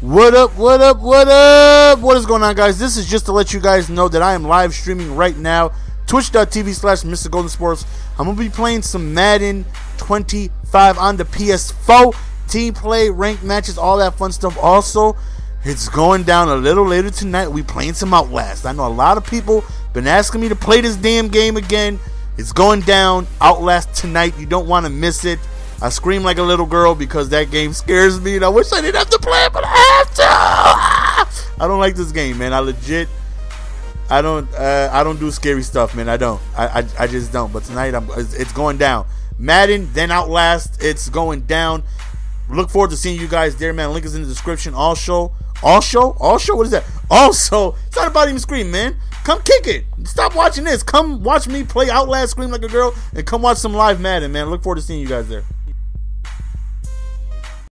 What up, what up, what up? What is going on, guys? This is just to let you guys know that I am live streaming right now. Twitch.tv slash Mr. Golden Sports. I'm going to be playing some Madden 25 on the PS4. Team play, ranked matches, all that fun stuff. Also, it's going down a little later tonight. We playing some Outlast. I know a lot of people been asking me to play this damn game again. It's going down Outlast tonight. You don't want to miss it. I scream like a little girl because that game scares me, and I wish I didn't have to play it, but I have to. I don't like this game, man. I legit, I don't, uh, I don't do scary stuff, man. I don't. I, I, I just don't. But tonight, I'm, it's going down. Madden, then Outlast. It's going down. Look forward to seeing you guys there, man. Link is in the description. All show, all show, all show. What is that? Also, it's not about even scream, man. Come kick it. Stop watching this. Come watch me play Outlast, scream like a girl, and come watch some live Madden, man. Look forward to seeing you guys there.